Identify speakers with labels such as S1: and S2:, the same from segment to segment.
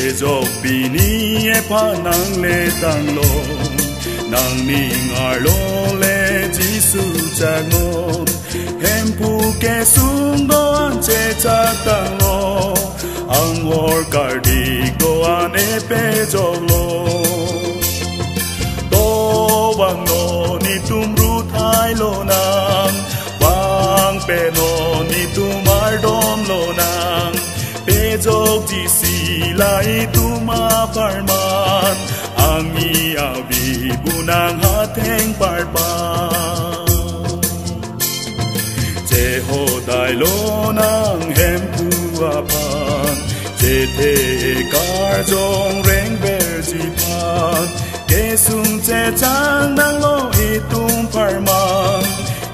S1: Bezok bini e pa nang le tang lo Nang ni ngar lo le jisu cha ngo Hem pu ke sung do an che cha tang lo Ang wor kar di go an e pe jok lo To wang no ni tum ru thai lo nang Bang pe no ni tum jog di silai tuma parman Ami abi bunang hateng parpan Jehodai lonang hem puapan Jete karjong reng berjipan Kesung che chandang lo itung parman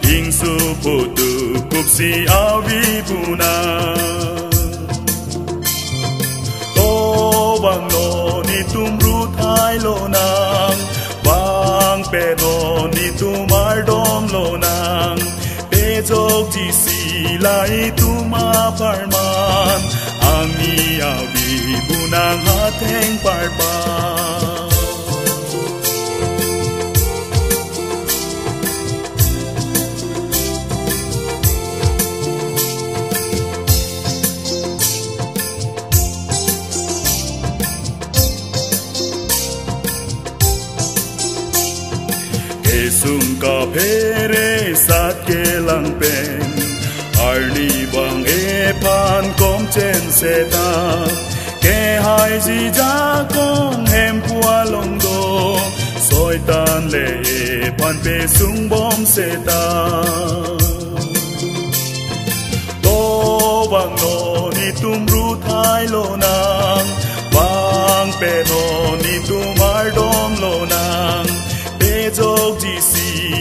S1: Ingsu putu kupsi awi bunang bang no ni tum ru thai lo nang bang pe no ni tum ar dom lo nang pe jok ti si lai tum a par man ami a bi bu nang a teng par par sung ka phere sat ke lang pen arni bang e pan kom chen se ta ke hai ji ja kong hem pua long do soi tan le pan pe sung bom se ta to bang no ni tum ru thai lo na.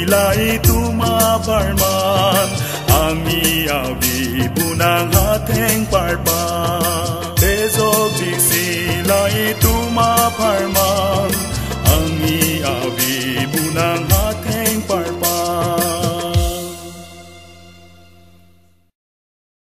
S1: মিলাই তোমাৰ বাৰ্মা আমি আবি নালেং পাৰ্বায বেচিলাই তোমাৰ ফাৰ্মা